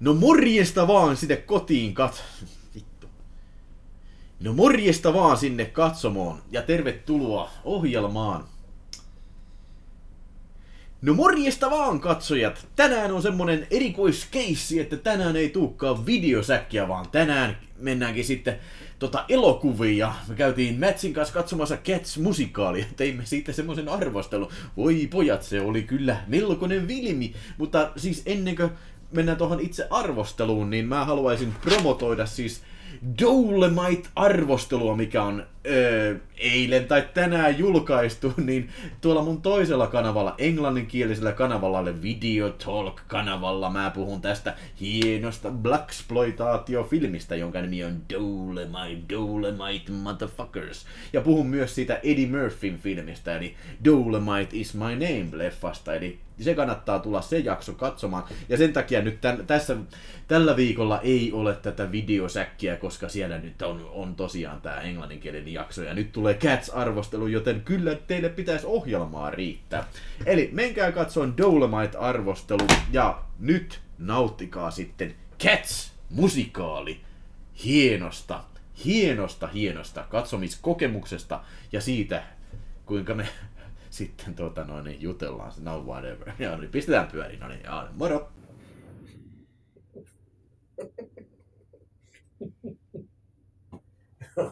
No morjesta vaan sinne kotiin kat... Vittu. No morjesta vaan sinne katsomoon ja tervetuloa ohjelmaan. No morjesta vaan katsojat! Tänään on semmonen erikoiskeissi, että tänään ei tuukkaan videosäkkiä, vaan tänään mennäänkin sitten tota elokuvia. Me käytiin Matsin kanssa katsomassa Cats-musikaalia, teimme siitä semmoisen arvostelun. Voi pojat, se oli kyllä melkoinen vilmi, mutta siis ennen kuin mennään tuohon itse arvosteluun, niin mä haluaisin promotoida siis Dolomite-arvostelua, mikä on öö, eilen tai tänään julkaistu, niin tuolla mun toisella kanavalla, englanninkielisellä kanavalla, eli Video Talk-kanavalla, mä puhun tästä hienosta Blaxploitaatio-filmistä, jonka nimi on Dolomite, Dolomite Motherfuckers. Ja puhun myös siitä Eddie Murphyn filmistä, eli Dolomite is my name-leffasta, eli se kannattaa tulla se jakso katsomaan. Ja sen takia nyt tämän, tässä, tällä viikolla ei ole tätä videosäkkiä, koska siellä nyt on, on tosiaan tämä englanninkielinen jakso. Ja nyt tulee Cats-arvostelu, joten kyllä teille pitäisi ohjelmaa riittää. Eli menkää katsomaan Dolomite-arvostelu ja nyt nauttikaa sitten Cats-musikaali hienosta, hienosta, hienosta katsomiskokemuksesta ja siitä, kuinka me sitten tuota, noin, niin jutellaan, no whatever. Ja niin pistetään pyöriin, no niin, ja, moro!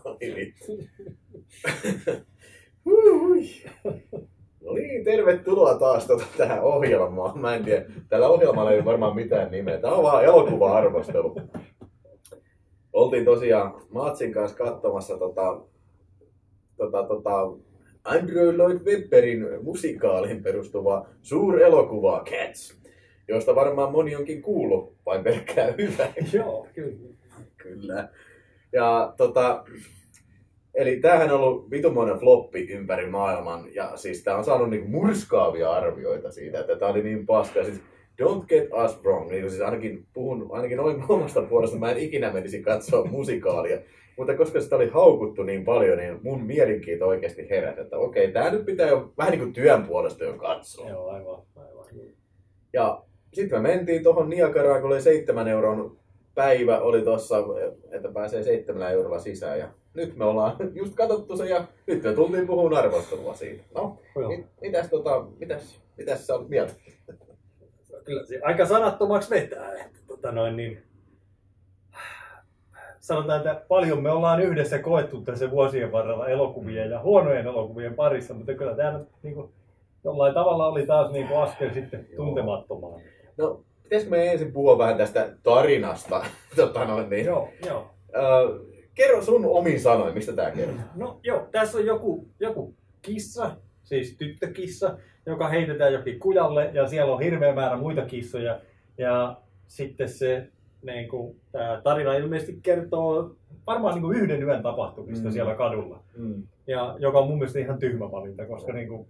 No niin, tervetuloa taas tota, tähän ohjelmaan. Mä en tiedä, tällä ohjelmalla ei varmaan mitään nimeä. Tämä on vaan elokuva-arvostelu. Oltiin tosiaan Matsin kanssa katsomassa tota, tota, tota, Andrew Lloyd Webberin musikaaliin perustuva suurelokuva Cats, josta varmaan moni onkin kuullut, vain pelkkää hyvää. Joo, kyllä. Kyllä. Ja tota, eli tämähän on ollut vitumoinen floppi ympäri maailman, ja siis tämä on saanut niinku murskaavia arvioita siitä, että tämä oli niin paska. Siis, don't get us wrong, niin siis ainakin puhun ainakin omasta puolesta, mä en ikinä menisi katsoa musikaalia, mutta koska sitä oli haukuttu niin paljon, niin mun mielenkiinto oikeasti heräsi, että okei, tämä nyt pitää jo vähän niin kuin työn puolesta jo katsoa. Joo, aivan, aivan. Ja sitten me mentiin tuohon Niagaraan, kun oli seitsemän euron päivä oli tuossa, että pääsee seitsemällä eurolla sisään. Ja nyt me ollaan just katsottu se ja nyt me tultiin puhumaan arvostelua siitä. No, mit, mitäs, tota, mitäs, mitäs sä olet mieltä? Kyllä se aika sanattomaksi vetää. Että, tota noin, niin, sanotaan, että paljon me ollaan yhdessä koettu tässä vuosien varrella elokuvien ja huonojen elokuvien parissa, mutta kyllä tämä nyt niin kuin, jollain tavalla oli taas niin kuin askel sitten tuntemattomaan. No, pitäisikö me ensin puhua vähän tästä tarinasta? tota noin, niin. Joo, joo. Ö, kerro sun omin sanoin, mistä tää kertoo? No joo, tässä on joku, joku kissa, siis tyttökissa, joka heitetään jokin kujalle ja siellä on hirveä määrä muita kissoja. Ja sitten se niin kuin, tämä tarina ilmeisesti kertoo varmaan niin kuin yhden yön tapahtumista mm. siellä kadulla. Mm. Ja joka on mun mielestä ihan tyhmä valinta, koska niin kuin,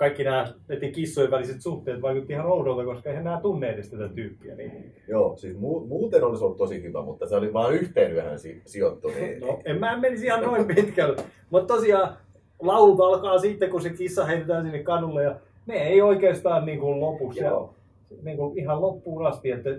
kaikki nämä näiden kissojen väliset suhteet vaikutti ihan oudolta, koska eihän nämä tunne edes tätä tyyppiä. Niin, Joo, siis mu- muuten olisi ollut tosi hyvä, mutta se oli vain yhteen yöhön si- sijoittu. Niin, No, en mä menisi ihan noin pitkälle. Mutta tosiaan laulut alkaa sitten, kun se kissa heitetään sinne kadulle ja ne ei oikeastaan niin kuin. Joo. Niin kuin ihan loppuun asti. Että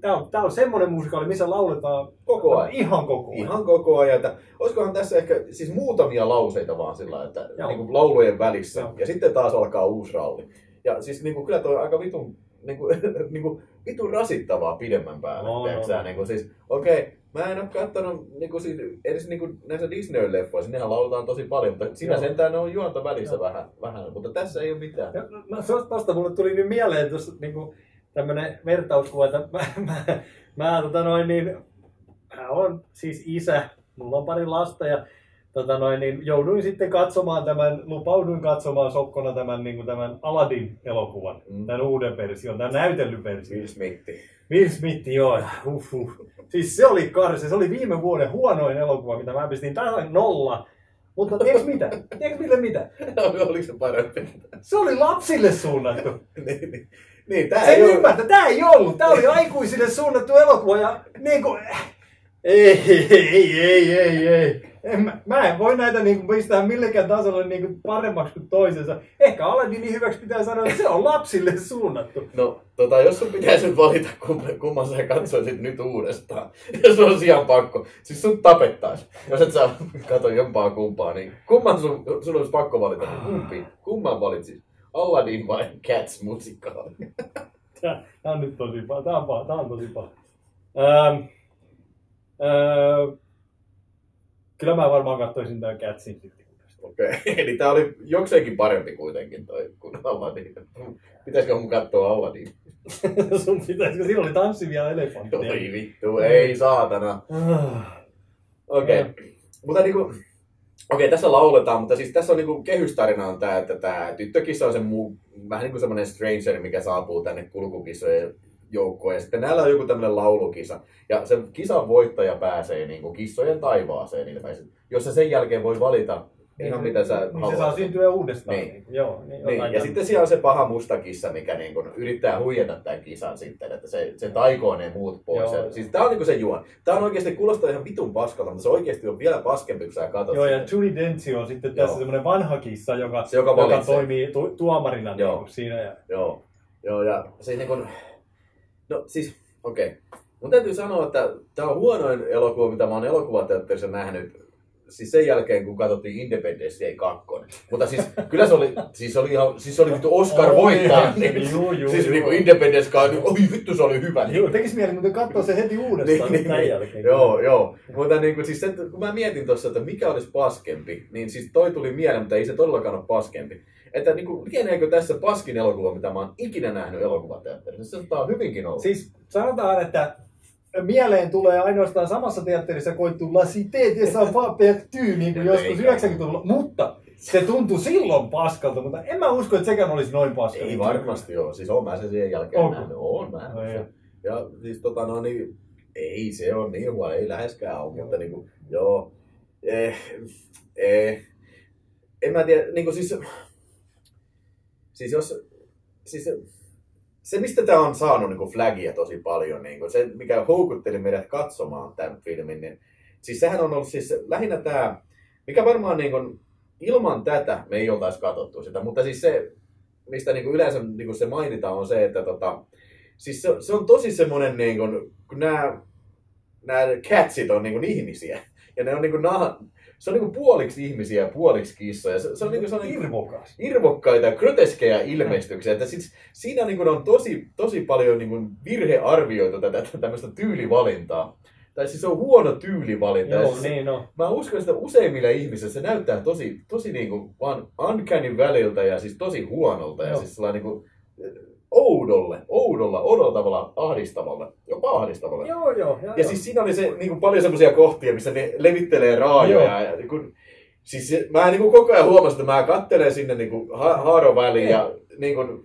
Tämä on, tää on semmoinen musikaali, missä lauletaan Koko ajan. Ihan koko ajan. Ihan koko ajan. Että olisikohan tässä ehkä siis muutamia lauseita vaan sillä, että Joo. niin kuin laulujen välissä. Joo. Ja sitten taas alkaa uusi ralli. Ja siis niin kuin, kyllä toi on aika vitun, niin kuin, niin kuin, vitun rasittavaa pidemmän päälle. No, no. Niin kuin, siis, okei, okay, mä en ole katsonut niin kuin, siis, edes niin kuin, näissä Disney-leffoissa, nehän lauletaan tosi paljon, mutta siinä Joo. sentään ne on juonta välissä Joo. vähän, vähän, mutta tässä ei ole mitään. Ja, no, tos- tosta mulle tuli nyt mieleen tuossa niinku, tämmönen vertauskuva, että mä, mä, mä, tota noin, niin, mä on siis isä, mulla on pari lasta ja tota noin, niin jouduin sitten katsomaan tämän, lupauduin katsomaan sokkona tämän, niin kuin tämän Aladdin-elokuvan, Mm. tämän uuden version, tämän näytellyn version. Will Smith. Will Smith, joo, ja huh, huh. Siis se oli karse, se oli viime vuoden huonoin elokuva, mitä mä pistin tasan nolla. Mutta tiedätkö mitä? Tiedätkö mille mitä? Oliko se parempi? Se oli lapsille suunnattu. niin, niin, niin, tää Se ei ei ole... ymmärtä, tää ei ollut. Tää oli aikuisille suunnattu elokuva ja niinku... Ei, ei, ei, ei, ei. en mä, mä, en voi näitä niinku pistää millekään tasolle niinku paremmaksi kuin toisensa. Ehkä Aladdinin hyväksi pitää sanoa, että se on lapsille suunnattu. No, tota, jos sun pitäisi nyt valita, kumman, kumman sä katsoisit nyt uudestaan, jos on sijaan pakko, siis sun tapettais, jos et sä katso jompaa kumpaa, niin kumman sun, sun olisi pakko valita? Kumpi? Kumman valitsit? Aladdin vai Cats musikaali? Tää, tää on nyt tosi paha. Tää on, paha. Tää on tosi paha. Ähm, äh, kyllä mä varmaan katsoisin tämän Catsin sitten. Okei, okay. eli tää oli jokseenkin parempi kuitenkin toi kuin Aladdin. Pitäisikö mun katsoa Aladdin? Sun pitäisikö, siinä oli tanssivia elefantteja. Oi vittu, ei saatana. Ah. Okei. Okay. Mutta niinku, okei, tässä lauletaan, mutta siis tässä on niinku kehystarina on tää, että tää tyttökissa on se muu, vähän niin kuin semmoinen stranger, mikä saapuu tänne kulkukissojen joukkoon. Ja sitten näillä on joku tämmöinen laulukisa. Ja se kisan voittaja pääsee niinku kissojen taivaaseen ilmeisesti. Jos se sen jälkeen voi valita ihan mitä sä niin haluat. se saa syntyä uudestaan. Niin. Niin. Joo, niin, Niin, ja sitten siellä on se paha musta kissa, mikä niin kun yrittää huijata tämän kisan sitten, että se, se taikoo ne muut pois. Joo. Ja, siis tää on niinku se juon. Tää on oikeasti, kuulostaa ihan vitun paskalta, mutta se oikeasti on vielä paskempi, kun sä katsot Joo, ja. Judy Dench on sitten tässä Joo. semmoinen vanha kissa, joka, Se, joka joka toimii tu- tuomarina Joo. niin kuin siinä. Ja, Joo, joo ja siis niin kun, no siis, okei. Okay. Mun täytyy sanoa, että tää on huonoin elokuva, mitä mä oon elokuvateatterissa nähnyt. Siis sen jälkeen, kun katsottiin Independence Day 2. Mutta siis, kyllä se oli, siis oli ihan, siis oli vittu Oscar Oi, voittaja. niin, juu, juu, siis juu. niinku Independence Day, niin, oi vittu se oli hyvä. Joo, tekis mieli muuten katsoa se heti uudestaan niin, tämän jälkeen. Joo, joo. Mutta niin kuin, siis se, kun mä mietin tuossa, että mikä olisi paskempi, niin siis toi tuli mieleen, mutta ei se todellakaan ole paskempi. Että niin kuin, lieneekö tässä paskin elokuva, mitä mä oon ikinä nähnyt elokuvateatterissa? Se saattaa hyvinkin olla. Siis sanotaan, että mieleen tulee ainoastaan samassa teatterissa koittu La Cité Enfants Perdus, niin kuin joskus Eikä. 90-luvulla, mutta se tuntui silloin paskalta, mutta en mä usko, että sekään olisi noin paska. Ei varmasti ole. Siis oon mä sen siihen jälkeen Onko? nähnyt. Oon mä. No joo. Ja siis tota no niin, ei se on niin huono, ei läheskään ole, mutta niinku, joo. Eh, eh, en mä tiedä, niinku siis, siis jos, siis se, mistä tämä on saanut niinku flagia tosi paljon, niinku, se mikä houkutteli meidät katsomaan tämän filmin, niin siis sehän on ollut siis lähinnä tämä, mikä varmaan niinku, ilman tätä me ei oltaisi katsottu sitä, mutta siis se, mistä niinku yleensä niinku se mainitaan on se, että tota, siis se, se on tosi semmoinen, niin kuin, kun nämä, nämä catsit on niin kuin ihmisiä. Ja ne on niin kuin, se on niin kuin puoliksi ihmisiä ja puoliksi kissoja. Se, se on niin kuin Irvokas. irvokkaita, groteskeja ilmestyksiä. Että siis, siinä niin kuin on tosi, tosi paljon niin kuin virhearvioitu tätä tämmöistä tyylivalintaa. Tai siis se on huono tyylivalinta. Joo, siis niin no. Mä uskon, että useimmille ihmisille se näyttää tosi, tosi niin kuin vaan uncanny väliltä ja siis tosi huonolta ja siis sellainen niin kuin oudolle, oudolla, oudolla tavalla ahdistavalle, jopa ahdistavalle. Joo, joo. joo, Ja siis siinä oli se niin kuin paljon semmoisia kohtia, missä ne levittelee raajoja. Ja, niin kuin, siis se, mä niin kuin koko ajan huomasin, että mä kattelen sinne niin kuin ha- haaroväliin ja niin kuin,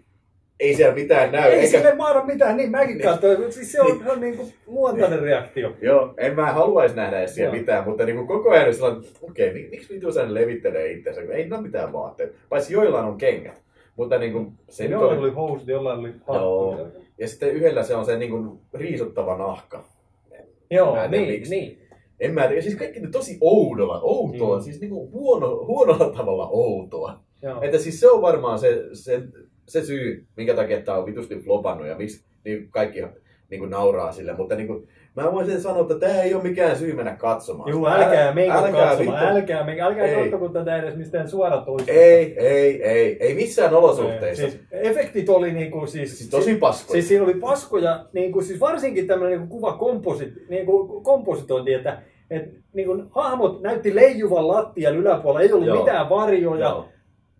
ei siellä mitään näy. ei eikä, sille maada mitään, niin mäkin Niin. katsoin, mutta siis se on, Niin. se on niin kuin luontainen reaktio. Joo, en mä haluaisi nähdä edes siellä Joo. mitään, mutta niin kuin koko ajan sellainen, okei, okay, miksi vitu sen levittelee itsensä, kun ei ole mitään vaatteita. Paitsi joillain on kengät. Mutta niin kuin, se Jollain oli, oli housut, jollain oli Joo. hattu. ja sitten yhdellä se on se niin kuin riisuttava nahka. Joo, Mä niin, miksi. niin. En mä tiedä, siis kaikki ne tosi oudolla, outoa, Mm. siis niin kuin huono, huonolla tavalla outoa. Joo. Että siis se on varmaan se, se, se syy, minkä takia tämä on vitusti flopannut ja miksi niin kaikki niin kuin nauraa sille. Mutta niin kuin, mä voisin sanoa, että tämä ei ole mikään syy mennä katsomaan. Juu, älkää menkö katsomaan, vittu. älkää, menkö, älkää Ei. katsoko tätä edes mistään suoratoistosta. Ei, ei, ei, ei missään olosuhteissa. Siis efektit oli niinku siis... Siis tosi paskoja. Siis siinä oli paskoja, niin kuin, siis varsinkin tämmöinen niin kuva komposit, niin kuin kompositointi, että et, niin kuin, hahmot näytti leijuvan lattian yläpuolella, ei ollut Joo. mitään varjoja. Joo.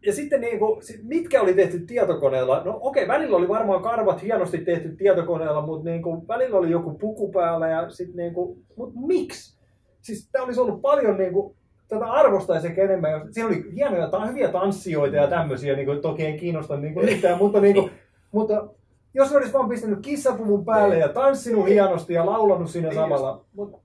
Ja sitten niin kuin, mitkä oli tehty tietokoneella? No okei, välillä oli varmaan karvat hienosti tehty tietokoneella, mutta niin kuin, välillä oli joku puku päällä ja sitten niin kuin, mutta miksi? Siis tämä olisi ollut paljon niin kuin, tätä arvostaisi ehkä enemmän. jos- Siinä oli hienoja, ta- hyviä tanssijoita ja tämmöisiä, niin kuin, toki ei kiinnosta niin kuin, mitään, mutta, niin kuin, mutta jos olisi vaan pistänyt kissapuvun päälle ja tanssinut hienosti ja laulanut siinä Niin samalla. Mutta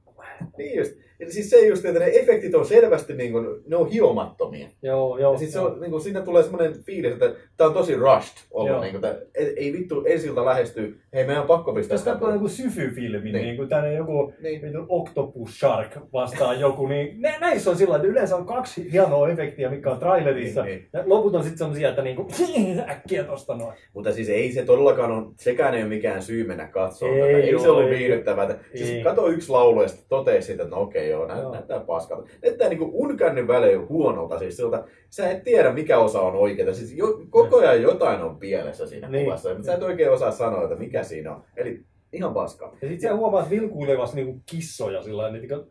Niin just. Eli siis se just, että ne efektit on selvästi niin kuin, ne on hiomattomia. Joo, joo. Ja sit se joo. on, niin kuin, siinä tulee semmoinen fiilis, että tämä on tosi rushed. Joo. Niin kuin, tää, ei, ei vittu ensiltä lähestyy, hei meidän on pakko pistää katsoo tää- joku syfy-filmi, Niin. niin, niin kuin tänne joku Niin. Octopus Shark vastaan joku, niin nä, näissä on sillä että yleensä on kaksi hienoa efektiä, mikä on trailerissa. Niin, niin. Ja loput on sitten semmosia, että niinku, äkkiä tosta noin. Mutta siis ei se todellakaan ole, sekään ei ole mikään syy mennä katsoa. Ei Ei, ei se oo, ollut viihdyttävää. Että- Siis kato yksi laulu ja sitten totesi että no okei joo, nä, Joo. näyttää paskalta. Näyttää niinku unkännin välein huonolta. Siis siltä, sä et tiedä mikä osa on oikeeta. Siis jo, koko ajan jotain on pielessä siinä Niin. kuvassa. Mutta sä et oikein osaa sanoa, että mikä siinä on. Eli ihan paskaa. Ja sit sä huomaat vilkuilevas niinku kissoja sillä lailla, niin niinku,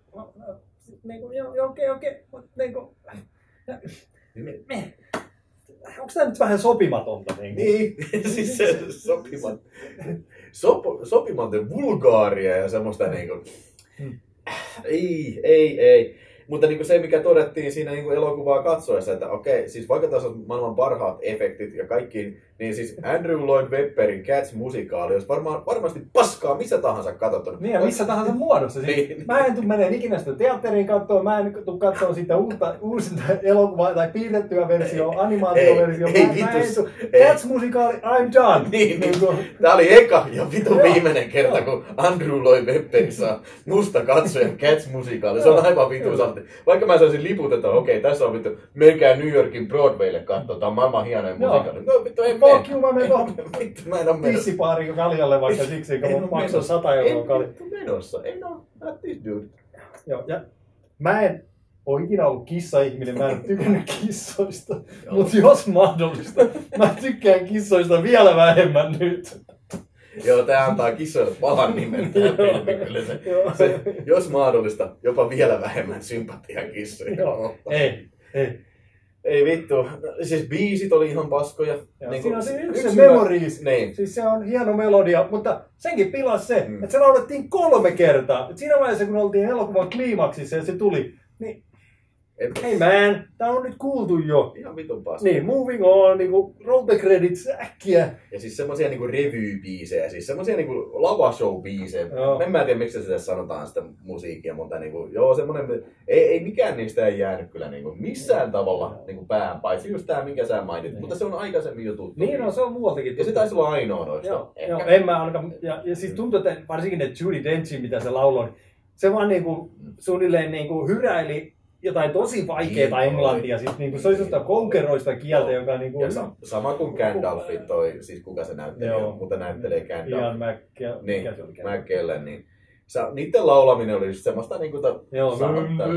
niinku, joo, okei, okei, niinku, me, onks tää nyt vähän sopimatonta? Niinku? Niin, siis se sopimat, sop, sopimaton vulgaaria ja semmoista niinku... Mm. Ei, ei, ei. Mutta niinku se, mikä todettiin siinä niinku elokuvaa katsoessa, että okei, siis vaikka tässä on maailman parhaat efektit ja kaikki, niin siis Andrew Lloyd Webberin Cats-musikaali olisi varmaan, varmasti paskaa missä tahansa katsottu. Niin, ja missä tahansa muodossa. Siis Niin. Mä en tuu menee ikinä sitä teatteriin katsoa, mä en tuu katsoa sitä uutta, uusinta elokuvaa tai piirrettyä versiota, animaatioversiota. Ei, mä, ei. Ei. Cats-musikaali, I'm done. Niin, niin. kuin- Tämä oli eka ja vitun Joo. viimeinen kerta, kun Andrew Lloyd Webber saa musta katsojan Cats-musikaali. Se on aivan saltti. Vaikka mä saisin liput, että okei, tässä on vittu, menkää New Yorkin Broadwaylle katsoa, tämä on maailman hienoin Joo. musikaali. No vittu, en Fuck you, mä menen Vittu, mä en oo menossa. Pissipaari kaljalle vaikka siksi, kun En mä maksan menossa. 100 euroa En kalja. vittu menossa. En oo, not this dude. Joo, ja mä en ole ikinä ollut kissa-ihminen, mä en tykännyt kissoista. Mutta jos mahdollista, mä tykkään kissoista vielä vähemmän nyt. Joo, tää antaa kissoille pahan nimen filmi. Kyllä se, se, jos mahdollista, jopa vielä vähemmän sympatiaa kissoja. Joo, ei, ei. Ei vittu. Siis biisit oli ihan paskoja. Niin siinä on se yksi, yksi se hyvä- Memories. Niin. Siis se on hieno melodia, mutta senkin pilasi se, Mm. että se laulettiin kolme kertaa. Et siinä vaiheessa, kun oltiin elokuvan kliimaksissa ja se tuli, niin Et, hei man, tää on nyt kuultu jo. ihan vitun paska. Niin, moving on, niinku roll the credits äkkiä. Ja siis semmosia niinku revy-biisejä, siis semmosia niinku lavashow-biisejä. Joo. En mä tiedä, miksi sitä sanotaan sitä musiikkia, mutta niinku, joo, semmonen, ei, ei mikään niistä ei jäänyt kyllä niinku missään tavalla niinku päähän, paitsi just tää, minkä sä mainit. Niin. Mutta se on aikaisemmin jo tuttu. Niin on, se on muualtakin. Ja se taisi olla ainoa noista. Joo, Ehkä. joo, en mä alka, ja, ja siis tuntuu, että varsinkin ne Judy Denchi, mitä se lauloi, se vaan niinku suunnilleen niinku hyräili jotain tosi vaikeaa Niin, englantia. Siis niinku, se oli sellaista konkeroista kieltä, Joo. joka niinku... Ja sa- sama kuin Gandalfi, toi, siis kuka se näyttelee, Joo. mutta näyttelee Gandalf. Ian McKellen. Niin, se oli? McKellen, niin sa, niiden laulaminen oli just semmoista niinku ta, Joo. sanottavaa.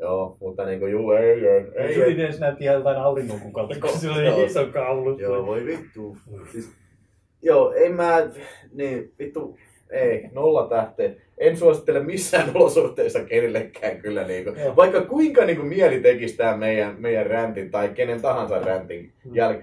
Joo, mutta niinku juu, ei, ei, ei, Judy ei. Dench näytti ihan jotain auringonkukalta, kun sillä Joo. oli iso kaulu. Joo, voi vittu. Siis, joo, en mä, niin vittu, ei, nolla tähteä. En suosittele missään olosuhteissa kenellekään kyllä niinku. Joo. Vaikka kuinka niinku mieli tekisi tää meidän, meidän räntin tai kenen tahansa räntin jäl,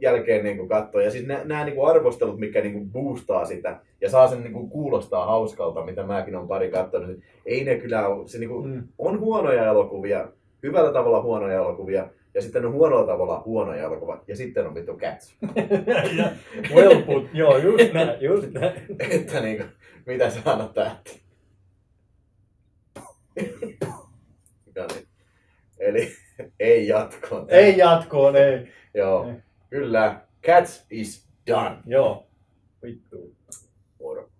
jälkeen niinku katsoa. Ja siis nämä niinku arvostelut, mikä niinku boostaa sitä ja saa sen niinku kuulostaa hauskalta, mitä mäkin on pari katsonut. niin Ei ne kyllä ole, se niinku, Mm. on huonoja elokuvia, hyvällä tavalla huonoja elokuvia, ja sitten on huonolla tavalla huonoja elokuvia, ja sitten on vittu Cats. Well put. Joo, just näin, just näin. että niinku, mitä sä annat tähti? Eli ei jatkoon. Ei jatkoon, ei. Joo, Ei. kyllä. Cats is done. Joo. Vittu. Moro.